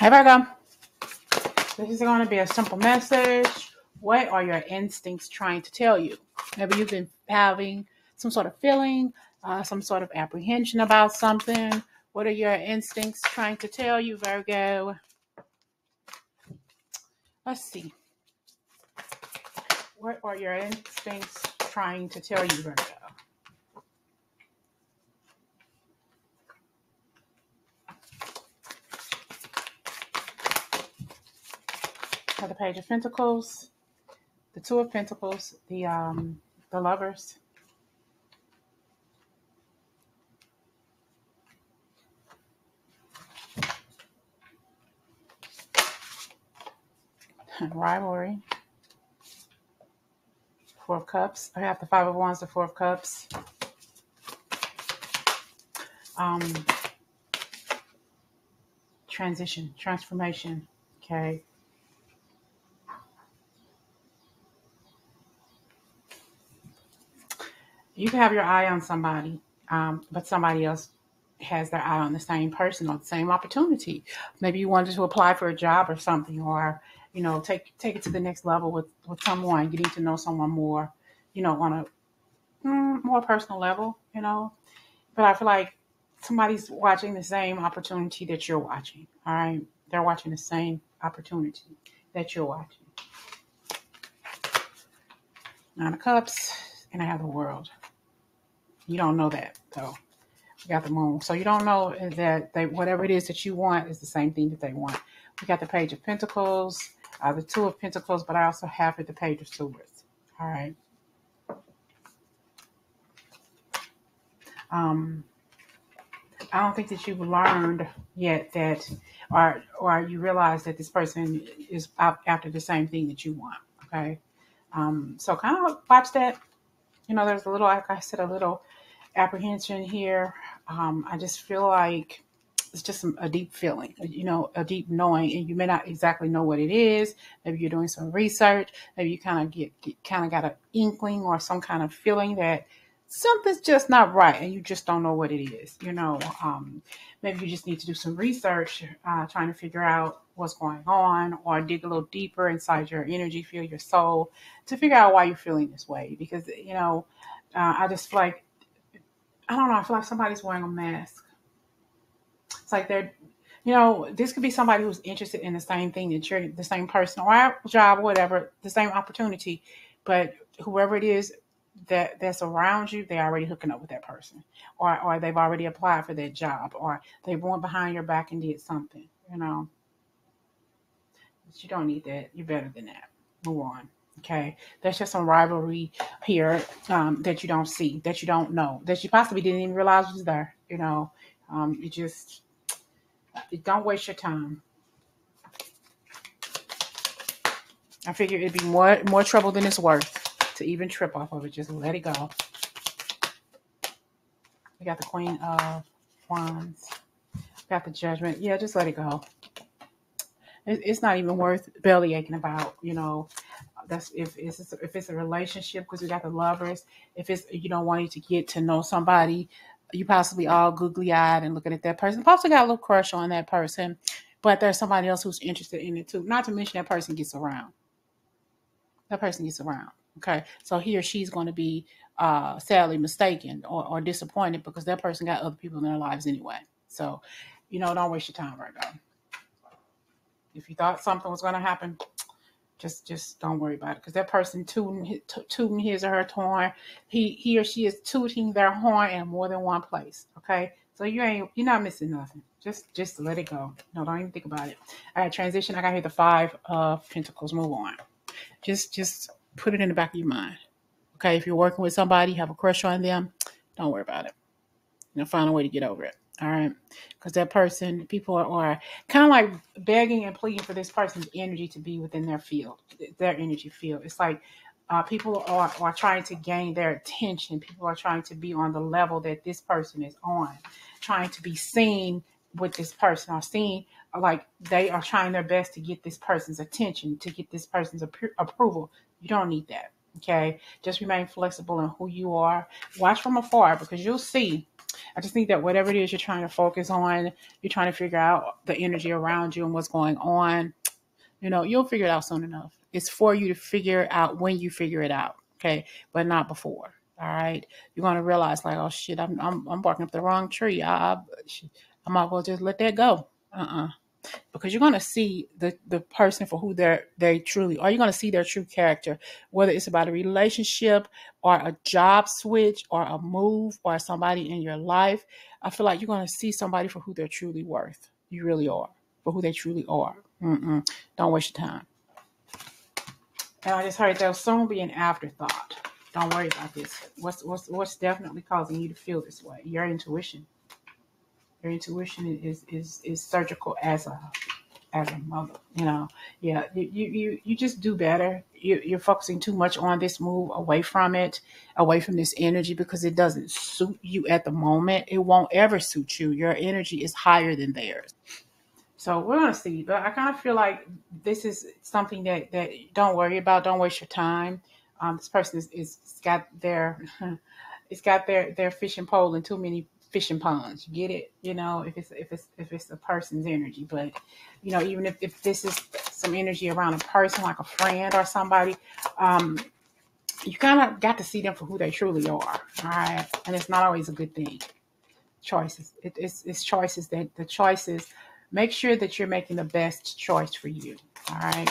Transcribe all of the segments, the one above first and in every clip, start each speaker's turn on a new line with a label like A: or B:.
A: Here I go. This is going to be a simple message. What are your instincts trying to tell you? Maybe you've been having some sort of feeling, uh, some sort of apprehension about something. What are your instincts trying to tell you, Virgo? Let's see. What are your instincts trying to tell you, Virgo? The Page of Pentacles, the Two of Pentacles, the um, the Lovers, rivalry, Four of Cups. I have the Five of Wands, the Four of Cups. Um, transition, transformation. Okay. You can have your eye on somebody, um, but somebody else has their eye on the same person or the same opportunity. Maybe you wanted to apply for a job or something, or you know, take take it to the next level with with someone, getting to know someone more, you know, on a mm, more personal level, you know. But I feel like somebody's watching the same opportunity that you're watching. All right, they're watching the same opportunity that you're watching. Nine of Cups, and I have the World. You don't know that though. We got the Moon, so you don't know that they whatever it is that you want is the same thing that they want. We got the Page of Pentacles, uh, the Two of Pentacles, but I also have it the Page of Swords. All right. Um, I don't think that you've learned yet that, or or you realize that this person is out after the same thing that you want. Okay. Um, so kind of watch that. You know, there's a little, like I said, a little apprehension here. Um, I just feel like it's just a deep feeling, you know, a deep knowing, and you may not exactly know what it is. Maybe you're doing some research. Maybe you kind of get, get kind of got an inkling or some kind of feeling that something's just not right, and you just don't know what it is. You know, um, maybe you just need to do some research, uh, trying to figure out what's going on, or dig a little deeper inside your energy, feel your soul, to figure out why you're feeling this way. Because you know, uh, I just feel like I don't know. I feel like somebody's wearing a mask it's like they're, you know, this could be somebody who's interested in the same thing that you're, the same person or job, whatever, the same opportunity. But whoever it is that that's around you, they're already hooking up with that person, or or they've already applied for that job, or they went behind your back and did something. You know, but you don't need that. You're better than that. Move on. Okay, that's just some rivalry here um, that you don't see, that you don't know, that you possibly didn't even realize was there. You know, um, you just don't waste your time. I figure it'd be more more trouble than it's worth to even trip off of it. Just let it go. We got the Queen of Wands. Got the Judgment. Yeah, just let it go. It's not even worth belly aching about. You know, that's if it's if it's a relationship because we got the lovers. If it's you know wanting to get to know somebody, you possibly all googly eyed and looking at that person. Possibly got a little crush on that person, but there's somebody else who's interested in it too. Not to mention that person gets around. That person gets around. Okay, so he or she's going to be uh, sadly mistaken or, or disappointed because that person got other people in their lives anyway. So, you know, don't waste your time right now. If you thought something was going to happen, just just don't worry about it because that person tooting, tooting his or her horn, he he or she is tooting their horn in more than one place. Okay, so you ain't you're not missing nothing. Just just let it go. No, don't even think about it. I right, transition. I got here the five of Pentacles. Move on. Just just put it in the back of your mind. Okay, if you're working with somebody, have a crush on them, don't worry about it. You know, find a way to get over it. All right. Because that person, people are, are kind of like begging and pleading for this person's energy to be within their field, their energy field. It's like uh, people are, are trying to gain their attention. People are trying to be on the level that this person is on, trying to be seen with this person or seen like they are trying their best to get this person's attention, to get this person's ap- approval. You don't need that. Okay. Just remain flexible in who you are. Watch from afar because you'll see I just think that whatever it is you're trying to focus on, you're trying to figure out the energy around you and what's going on, you know, you'll figure it out soon enough. It's for you to figure out when you figure it out, okay, but not before. All right, you're gonna realize like, oh shit, I'm I'm I'm barking up the wrong tree. I I, I might well just let that go. Uh-uh because you're going to see the the person for who they're they truly are. You're going to see their true character, whether it's about a relationship or a job switch or a move or somebody in your life. I feel like you're going to see somebody for who they're truly worth. You really are for who they truly are. Mm-mm. Don't waste your time. And I just heard there'll soon be an afterthought. Don't worry about this. What's what's what's definitely causing you to feel this way? Your intuition your intuition is is is surgical as a as a mother. You know, yeah, you you you just do better. You, you're focusing too much on this move, away from it, away from this energy because it doesn't suit you at the moment. It won't ever suit you. Your energy is higher than theirs. So we're gonna see, but I kind of feel like this is something that that don't worry about. Don't waste your time. Um, this person is, is got their it's got their their fishing pole in too many fishing ponds. You get it? You know, if it's if it's if it's a person's energy. But you know, even if, if this is some energy around a person, like a friend or somebody, um, you kind of got to see them for who they truly are. All right, and it's not always a good thing. Choices. It, it's it's choices that the choices. Make sure that you're making the best choice for you. All right.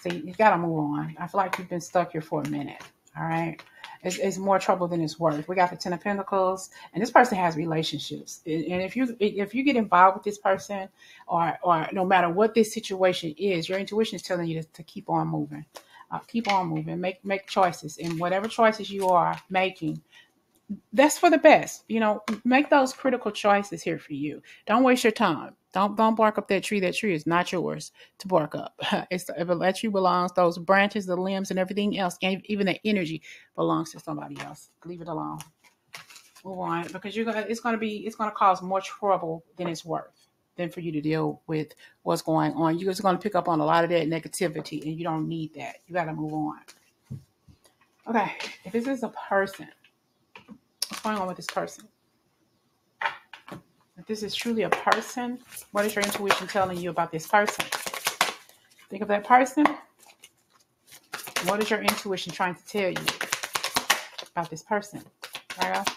A: See, you got to move on. I feel like you've been stuck here for a minute. All right is, is more trouble than it's worth. We got the Ten of Pentacles, and this person has relationships. And if you if you get involved with this person, or or no matter what this situation is, your intuition is telling you to, to keep on moving. Uh, keep on moving. Make make choices, and whatever choices you are making, that's for the best. You know, make those critical choices here for you. Don't waste your time. Don't don't bark up that tree. That tree is not yours to bark up. It's if let you belongs, those branches, the limbs, and everything else, and even the energy belongs to somebody else. Leave it alone. Move on because you're gonna. It's gonna be. It's gonna cause more trouble than it's worth. Than for you to deal with what's going on. You're just gonna pick up on a lot of that negativity, and you don't need that. You gotta move on. Okay, if this is a person, what's going on with this person? If this is truly a person, what is your intuition telling you about this person? Think of that person. What is your intuition trying to tell you about this person? Right?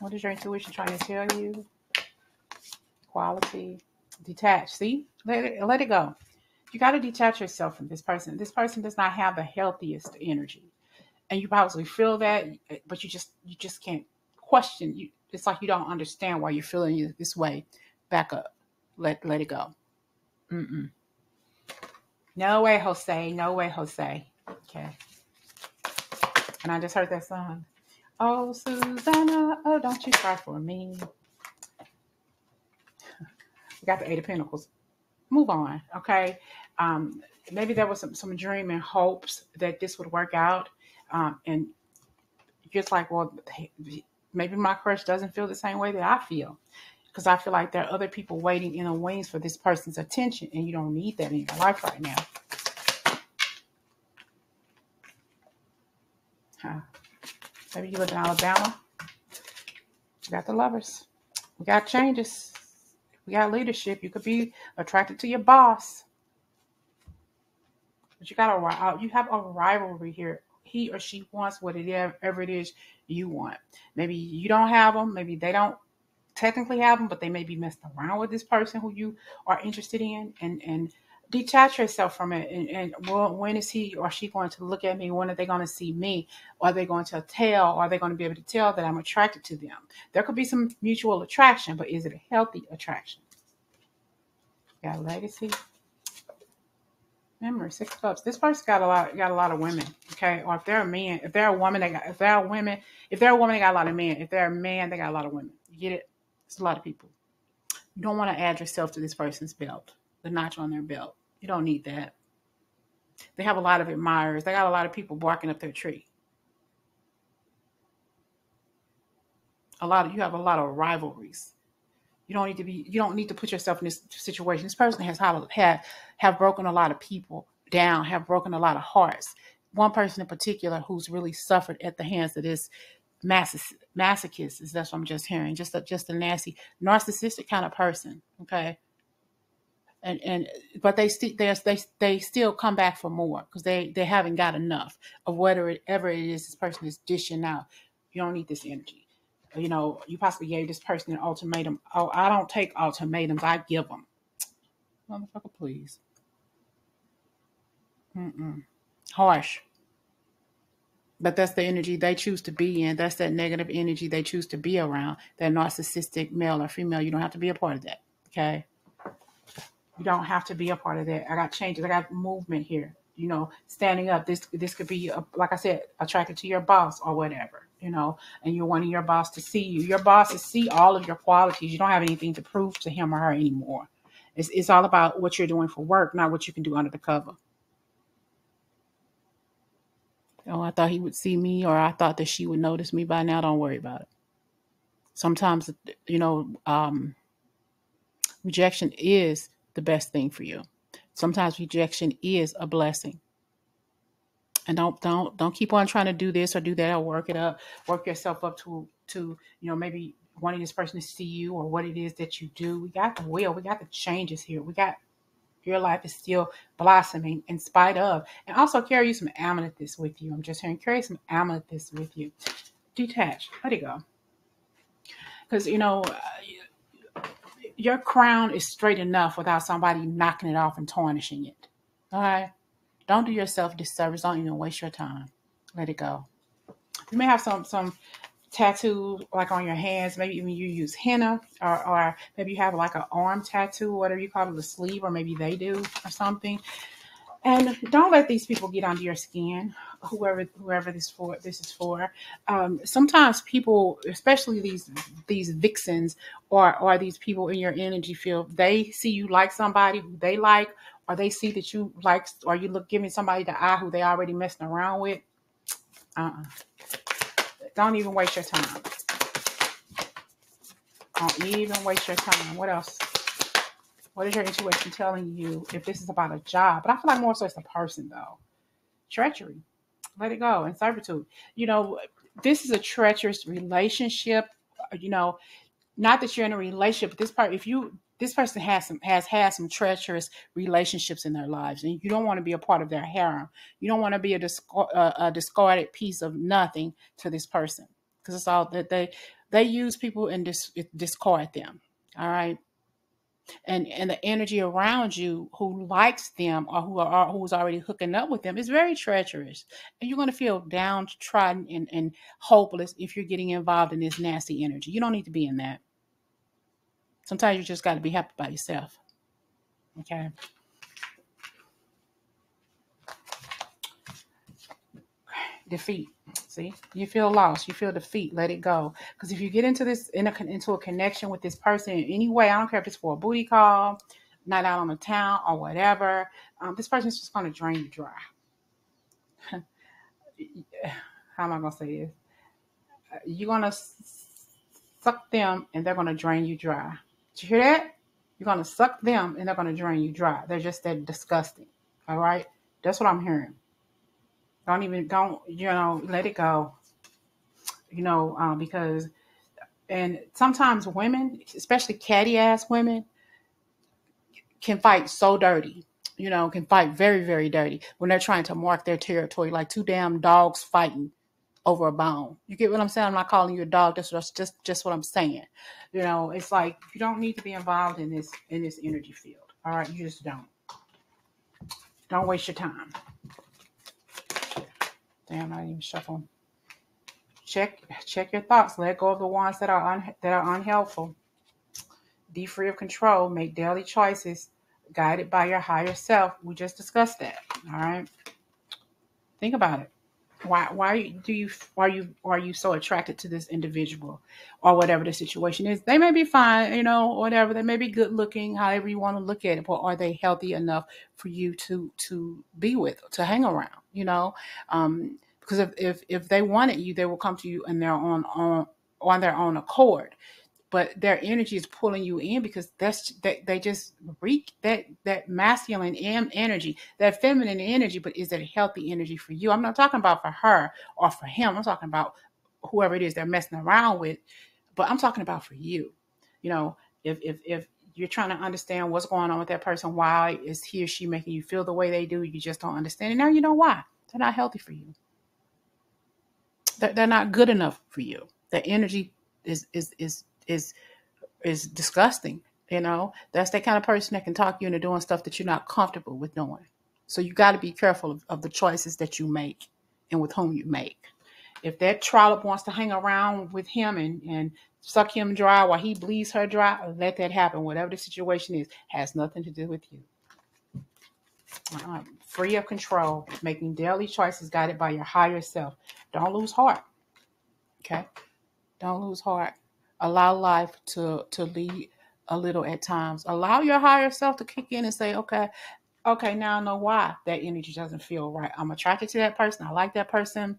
A: What is your intuition trying to tell you? Quality, detach. See, let it, let it go. You got to detach yourself from this person. This person does not have the healthiest energy, and you probably feel that, but you just you just can't question. You it's like you don't understand why you're feeling this way. Back up. Let let it go. Mm-mm. No way, Jose. No way, Jose. Okay. And I just heard that song. Oh, Susanna, oh, don't you cry for me. We got the Eight of Pentacles. Move on, okay? Um, maybe there was some, some dream and hopes that this would work out. Um, and just like, well, maybe my crush doesn't feel the same way that I feel. Because I feel like there are other people waiting in the wings for this person's attention, and you don't need that in your life right now. Huh. Maybe you live in Alabama. We got the lovers. We got changes. We got leadership. You could be attracted to your boss. But you got a you have a rivalry here he or she wants whatever it is you want. Maybe you don't have them. Maybe they don't technically have them, but they may be messed around with this person who you are interested in, and and detach yourself from it. And, and well, when is he or she going to look at me? When are they going to see me? Are they going to tell? Are they going to be able to tell that I'm attracted to them? There could be some mutual attraction, but is it a healthy attraction? Got legacy. Remember, six cups. This person got a lot got a lot of women. Okay. Or if they're a man, if they're a woman, they got if they're a women, if they're a woman, they got a lot of men. If they're a man, they got a lot of women. You get it? It's a lot of people. You don't want to add yourself to this person's belt, the notch on their belt. You don't need that. They have a lot of admirers. They got a lot of people barking up their tree. A lot of you have a lot of rivalries. You don't need to be. You don't need to put yourself in this situation. This person has have have broken a lot of people down, have broken a lot of hearts. one person in particular who's really suffered at the hands of this masoch- masochist. Is that's what I'm just hearing? Just a just a nasty narcissistic kind of person. Okay. And, and but they still they they they still come back for more because they they haven't got enough of whatever it is this person is dishing out. You don't need this energy. You know, you possibly gave this person an ultimatum. Oh, I don't take ultimatums. I give them. Motherfucker, please. Mm-mm. Harsh. But that's the energy they choose to be in. That's that negative energy they choose to be around. That narcissistic male or female. You don't have to be a part of that. Okay. You don't have to be a part of that. I got changes. I got movement here. You know, standing up. This this could be a, like I said, attracted to your boss or whatever. You know, and you're wanting your boss to see you. Your boss to see all of your qualities. You don't have anything to prove to him or her anymore. It's it's all about what you're doing for work, not what you can do under the cover. Oh, I thought he would see me, or I thought that she would notice me by now. Don't worry about it. Sometimes, you know, um, rejection is the best thing for you. Sometimes rejection is a blessing. And don't don't don't keep on trying to do this or do that or work it up, work yourself up to to you know maybe wanting this person to see you or what it is that you do. We got the will, we got the changes here. We got your life is still blossoming in spite of. And also carry you some amethyst with you. I'm just hearing carry some amethyst with you. Detach. Let it go. Because, you know, uh, your crown is straight enough without somebody knocking it off and tarnishing it. All right? Don't do yourself disservice. Don't even waste your time. Let it go. You may have some some tattoo like on your hands. Maybe even you use henna, or, or maybe you have like an arm tattoo, whatever you call it, a sleeve, or maybe they do or something. And don't let these people get under your skin. Whoever whoever this for this is for. Um, sometimes people, especially these these vixens or or these people in your energy field, they see you like somebody who they like, or they see that you like, or you look giving somebody the eye who they already messing around with. Uh-uh. Don't even waste your time. Don't even waste your time. What else? What is your intuition telling you if this is about a job? But I feel like more so it's a person though. Treachery. Let it go. And servitude. You know, this is a treacherous relationship. You know, not that you're in a relationship, but this part, if you this person has some has had some treacherous relationships in their lives, and you don't want to be a part of their harem. You don't want to be a, a, a discarded piece of nothing to this person because it's all that they they use people and dis, discard them. All right, and and the energy around you who likes them or who are who's already hooking up with them is very treacherous, and you're going to feel downtrodden and, and hopeless if you're getting involved in this nasty energy. You don't need to be in that. Sometimes you just got to be happy by yourself. Okay. Defeat. See, you feel lost. You feel defeat. Let it go. Because if you get into this in a, into a connection with this person in any way, I don't care if it's for a booty call, night out on the town, or whatever, um, this person's just going to drain you dry. How am I going to say this? You're going to suck them, and they're going to drain you dry. Did you hear that? You're gonna suck them and they're gonna drain you dry. They're just that disgusting. All right? That's what I'm hearing. Don't even don't you know, let it go. You know, um, because and sometimes women, especially catty ass women, can fight so dirty. You know, can fight very, very dirty when they're trying to mark their territory, like two damn dogs fighting over a bone. You get what I'm saying? I'm not calling you a dog. That's just just what I'm saying. You know, it's like you don't need to be involved in this in this energy field. All right, you just don't. Don't waste your time. Damn, I even shuffle. Check check your thoughts. Let go of the ones that are un, that are unhelpful. Be free of control. Make daily choices guided by your higher self. We just discussed that. All right. Think about it why why do you why are you are you so attracted to this individual or whatever the situation is? They may be fine you know whatever. They may be good looking however you want to look at it but are they healthy enough for you to to be with to hang around you know? Um because if if, if they wanted you they will come to you and they're on on on their own accord but their energy is pulling you in because that's that they just reek that that masculine energy, that feminine energy. But is a healthy energy for you? I'm not talking about for her or for him. I'm talking about whoever it is they're messing around with. But I'm talking about for you. You know, if if if you're trying to understand what's going on with that person, why is he or she making you feel the way they do, you just don't understand. And now you know why. They're not healthy for you. They're, they're not good enough for you. The energy is is is is is disgusting. You know, that's the kind of person that can talk you into doing stuff that you're not comfortable with doing. So you got to be careful of, of the choices that you make and with whom you make. If that trollop wants to hang around with him and, and suck him dry while he bleeds her dry, let that happen. Whatever the situation is, has nothing to do with you. Uh, free of control, making daily choices guided by your higher self. Don't lose heart. Okay? Don't lose heart allow life to to lead a little at times. Allow your higher self to kick in and say, okay, okay, now I know why that energy doesn't feel right. I'm attracted to that person. I like that person.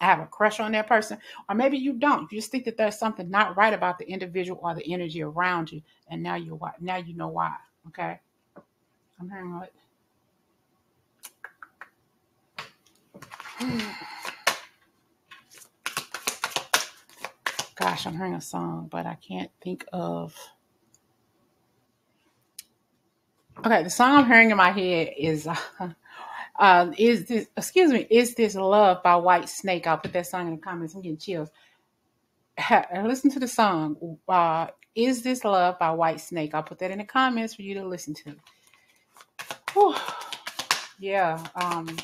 A: I have a crush on that person. Or maybe you don't. You just think that there's something not right about the individual or the energy around you. And now you why now you know why. Okay. I'm hearing what Gosh, I'm hearing a song, but I can't think of. Okay, the song I'm hearing in my head is uh, uh, is this excuse me, is this love by Whitesnake I'll put that song in the comments. I'm getting chills. Listen to the song. Uh, is this love by Whitesnake I'll put that in the comments for you to listen to. Whew. Yeah. Um,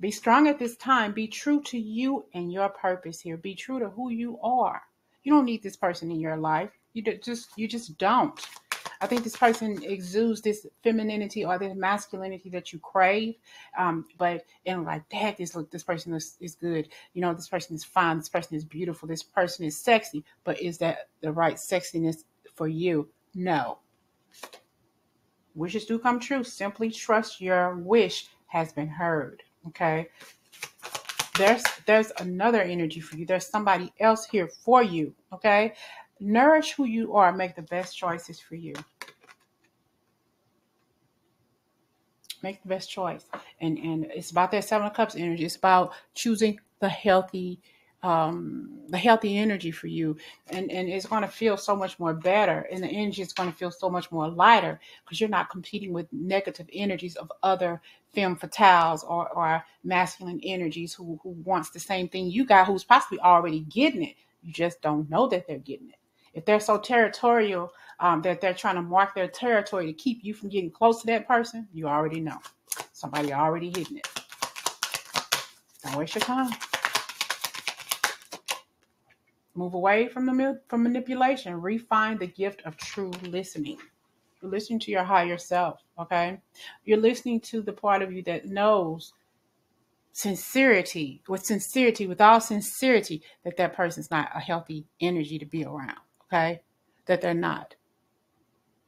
A: Be strong at this time. Be true to you and your purpose here. Be true to who you are. You don't need this person in your life. You just you just don't. I think this person exudes this femininity or this masculinity that you crave. Um, but and like that, this look, this person is, is good. You know, this person is fine. This person is beautiful. This person is sexy. But is that the right sexiness for you? No. Wishes do come true. Simply trust your wish has been heard. Okay. There's there's another energy for you. There's somebody else here for you. Okay. Nourish who you are. Make the best choices for you. Make the best choice. And and it's about that seven of cups energy. It's about choosing the healthy um, the healthy energy for you and and it's going to feel so much more better and the energy is going to feel so much more lighter because you're not competing with negative energies of other femme fatales or, or masculine energies who, who wants the same thing you got who's possibly already getting it. You just don't know that they're getting it. If they're so territorial um, that they're trying to mark their territory to keep you from getting close to that person you already know. Somebody already hitting it. Don't waste your time Move away from the from manipulation. Refine the gift of true listening. You're listening to your higher self, okay? You're listening to the part of you that knows sincerity, with sincerity, with all sincerity, that that person's not a healthy energy to be around, okay? That they're not.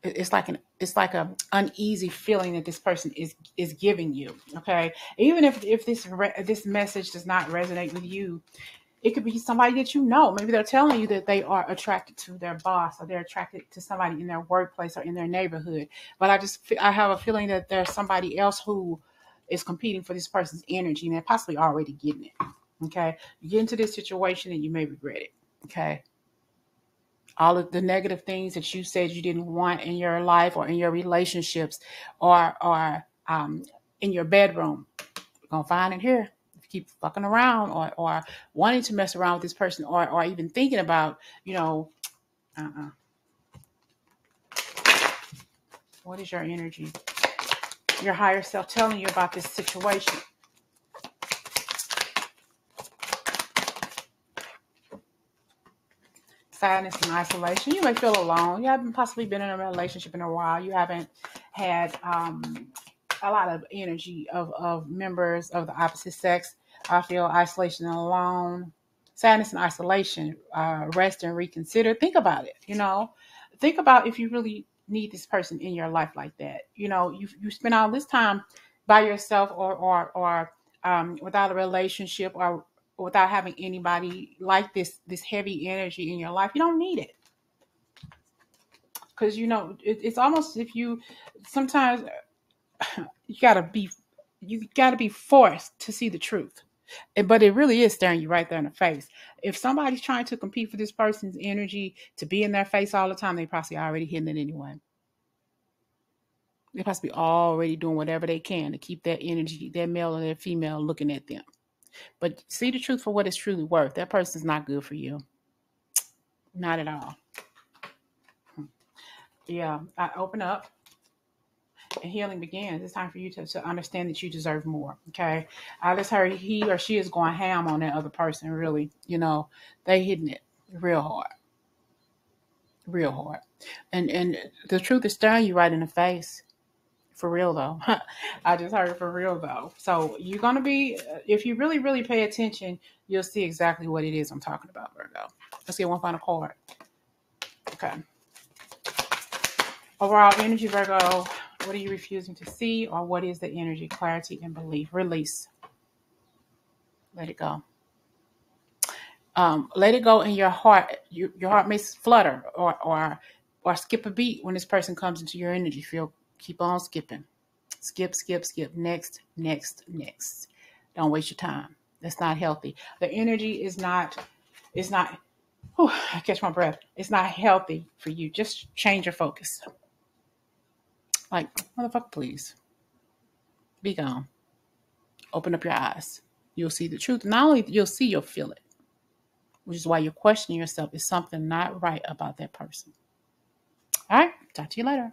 A: It's like an it's like a uneasy feeling that this person is is giving you, okay? Even if if this re- this message does not resonate with you, it could be somebody that you know. Maybe they're telling you that they are attracted to their boss or they're attracted to somebody in their workplace or in their neighborhood. But I just I have a feeling that there's somebody else who is competing for this person's energy and they're possibly already getting it. Okay, you get into this situation and you may regret it. Okay, all of the negative things that you said you didn't want in your life or in your relationships or or um, in your bedroom, you're gonna find it here keep fucking around or, or wanting to mess around with this person or, or even thinking about, you know, uh-uh. What is your energy? Your higher self telling you about this situation. Sadness and isolation. You may feel alone. You haven't possibly been in a relationship in a while. You haven't had um, a lot of energy of, of members of the opposite sex I feel isolation and alone, sadness and isolation, uh, rest and reconsider. Think about it. You know, think about if you really need this person in your life like that. You know, you you spend all this time by yourself or or or um, without a relationship or without having anybody like this this heavy energy in your life you don't need it because you know it, it's almost if you sometimes you gotta be you gotta be forced to see the truth but it really is staring you right there in the face. If somebody's trying to compete for this person's energy to be in their face all the time they probably already hitting it anyway. They possibly already doing whatever they can to keep that energy that male or that female looking at them. But see the truth for what it's truly worth. That person's not good for you. Not at all. Hmm. Yeah, I open up and healing begins. It's time for you to, to understand that you deserve more. Okay. I just heard he or she is going ham on that other person, really. You know, they hitting it real hard. Real hard. And and the truth is staring you right in the face. For real though. I just heard for real though. So you're gonna be if you really, really pay attention, you'll see exactly what it is I'm talking about, Virgo. Let's get one final card. Okay. Overall energy, Virgo, what are you refusing to see, or what is the energy, clarity, and belief? Release. Let it go. Um, let it go in your heart. Your, your heart may flutter or, or or skip a beat when this person comes into your energy field. Keep on skipping. Skip, skip, skip. Next, next, next. Don't waste your time. That's not healthy. The energy is not. It's not. Whew, I catch my breath. It's not healthy for you. Just change your focus. Like, motherfucker, please. Be gone. Open up your eyes. You'll see the truth. Not only you'll see, you'll feel it. Which is why you're questioning yourself. Is something not right about that person? All right. Talk to you later.